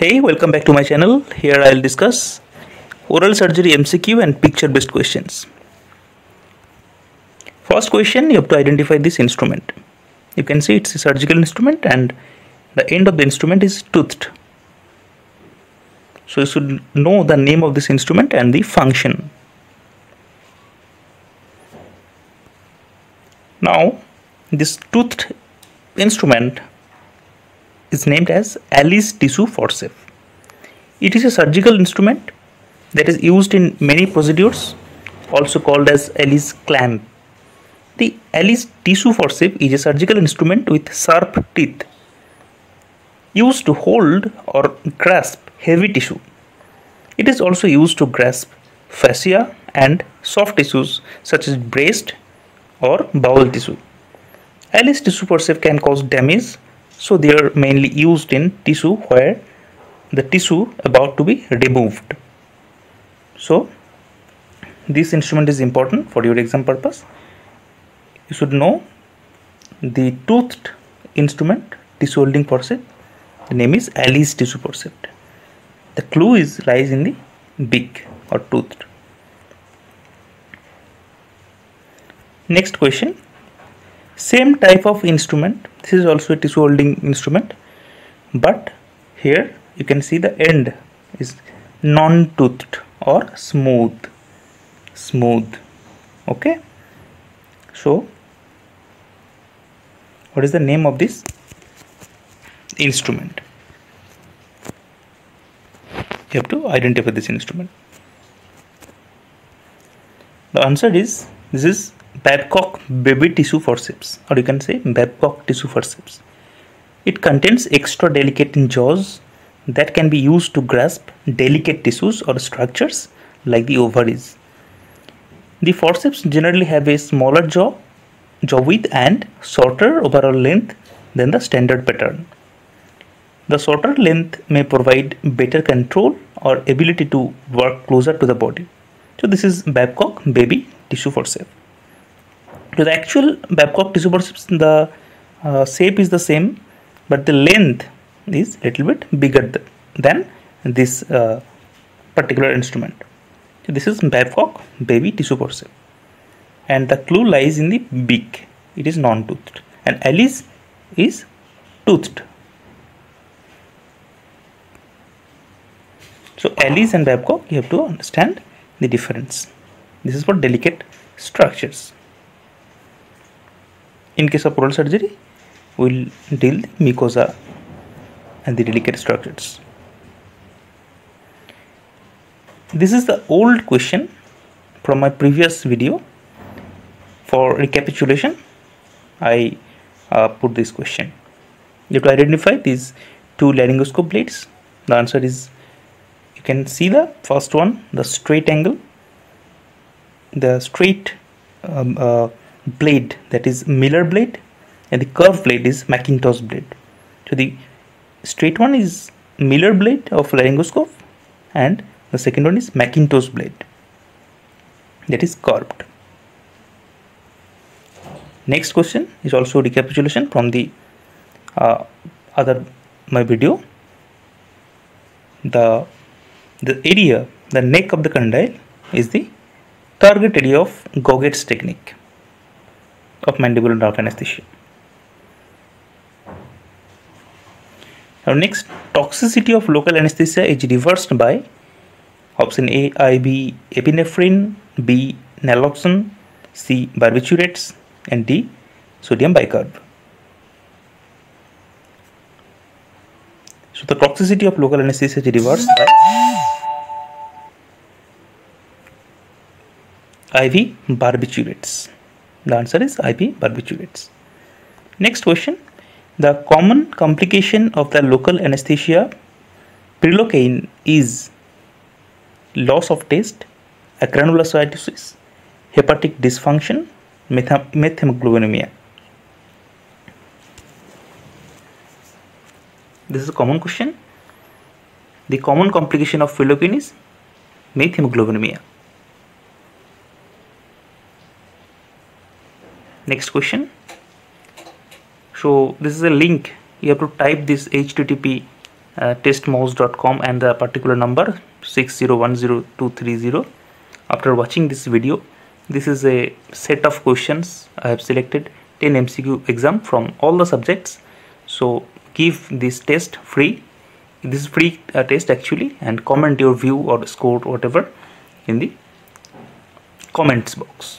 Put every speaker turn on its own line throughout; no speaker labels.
Hey, welcome back to my channel. Here I'll discuss oral surgery MCQ and picture based questions. First question you have to identify this instrument. You can see it's a surgical instrument and the end of the instrument is toothed. So you should know the name of this instrument and the function. Now this toothed instrument is named as Allis tissue forceps. It is a surgical instrument that is used in many procedures, also called as Allis clamp. The Allis tissue forceps is a surgical instrument with sharp teeth used to hold or grasp heavy tissue. It is also used to grasp fascia and soft tissues such as breast or bowel tissue. Allis tissue forceps can cause damage so they are mainly used in tissue where the tissue about to be removed. So this instrument is important for your exam purpose. You should know the toothed instrument tissue holding forceps. The name is Allis tissue forceps. The clue is lies in the beak or toothed. Next question. Same type of instrument this is also a tissue holding instrument but here you can see the end is non-toothed or smooth smooth okay? So what is the name of this instrument? You have to identify this instrument. The answer is this is Babcock baby tissue forceps or you can say Babcock tissue forceps. It contains extra delicate jaws that can be used to grasp delicate tissues or structures like the ovaries. The forceps generally have a smaller jaw, jaw width and shorter overall length than the standard pattern. The shorter length may provide better control or ability to work closer to the body. So this is Babcock baby tissue forceps to the actual Babcock tissue forceps the uh, shape is the same but the length is little bit bigger th than this uh, particular instrument. So this is Babcock baby tissue forceps and the clue lies in the beak it is non-toothed and Allis is toothed. So Allis and Babcock you have to understand the difference. This is for delicate structures in case of oral surgery we'll deal the mucosa and the delicate structures this is the old question from my previous video. For recapitulation I uh, put this question. You have to identify these two laryngoscope blades. The answer is you can see the first one the straight angle the straight um, uh, blade that is Miller blade and the curved blade is Macintosh blade. So the straight one is Miller blade of laryngoscope and the second one is Macintosh blade that is curved. Next question is also recapitulation from the uh, other my video. The the area, the neck of the condyle is the target area of Gow-Gates technique of mandibular nerve anesthesia. Now next, toxicity of local anesthesia is reversed by option A, IV epinephrine, B, naloxone, C, barbiturates, and D, sodium bicarb. So the toxicity of local anesthesia is reversed by IV barbiturates. The answer is IV barbiturates. Next question. The common complication of the local anesthesia prilocaine is loss of taste, agranulocytosis, hepatic dysfunction, methemoglobinemia. This is a common question. The common complication of prilocaine is methemoglobinemia. Next question. So this is a link. You have to type this http uh, testmouse.com and the particular number 6010230 after watching this video this is a set of questions I have selected 10 MCQ exam from all the subjects. So give this test free. This is free uh, test actually and comment your view or score whatever in the comments box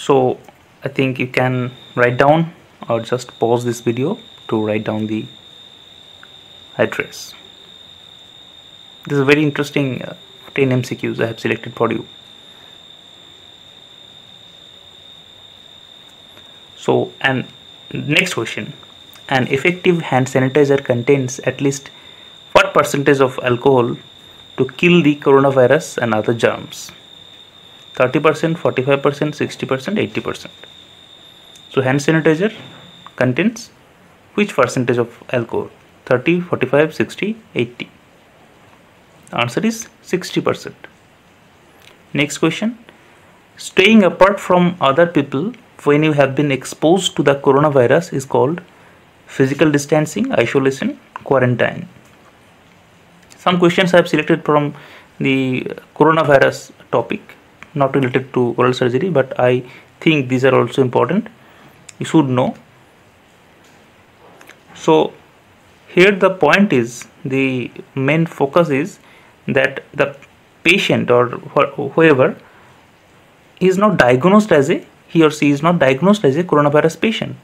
so I think you can write down or just pause this video to write down the address. This is a very interesting uh, 10 MCQs I have selected for you. So and next question. An effective hand sanitizer contains at least what percentage of alcohol to kill the coronavirus and other germs 30% 45% 60% 80% so hand sanitizer contains which percentage of alcohol? 30 45 60 80 answer is 60% next question. Staying apart from other people when you have been exposed to the coronavirus is called physical distancing isolation quarantine. Some questions i have selected from the coronavirus topic not related to oral surgery but i think these are also important. You should know. So here the point is the main focus is that the patient or wh whoever is not diagnosed as a he or she is not diagnosed as a coronavirus patient.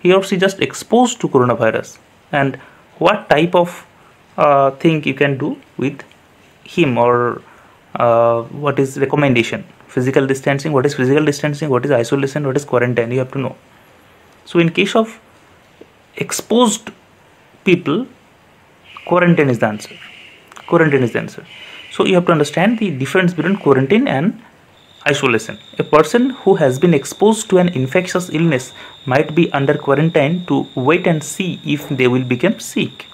He or she just exposed to coronavirus. And what type of uh, thing you can do with him or uh, what is recommendation? Physical distancing what is physical distancing? What is isolation? What is quarantine? You have to know. So in case of exposed people quarantine is the answer. Quarantine is the answer. So you have to understand the difference between quarantine and isolation. A person who has been exposed to an infectious illness might be under quarantine to wait and see if they will become sick.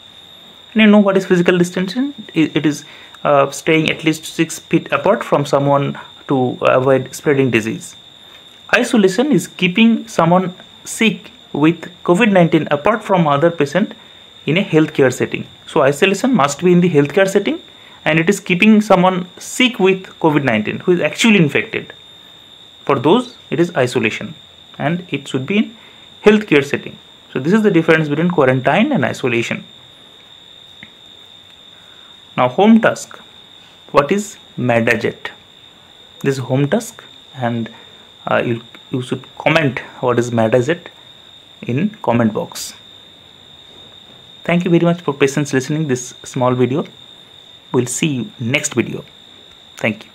And you know what is physical distancing? It is uh, staying at least six feet apart from someone to avoid spreading disease isolation is keeping someone sick with covid-19 apart from other patient in a healthcare setting so isolation must be in the healthcare setting and it is keeping someone sick with COVID-19 who is actually infected. For those, it is isolation and it should be in healthcare setting. So this is the difference between quarantine and isolation. Now home task. What is MedAjet? This is home task and uh, you, you should comment what is MedAjet in comment box. Thank you very much for patience listening this small video. We'll see you next video. Thank you.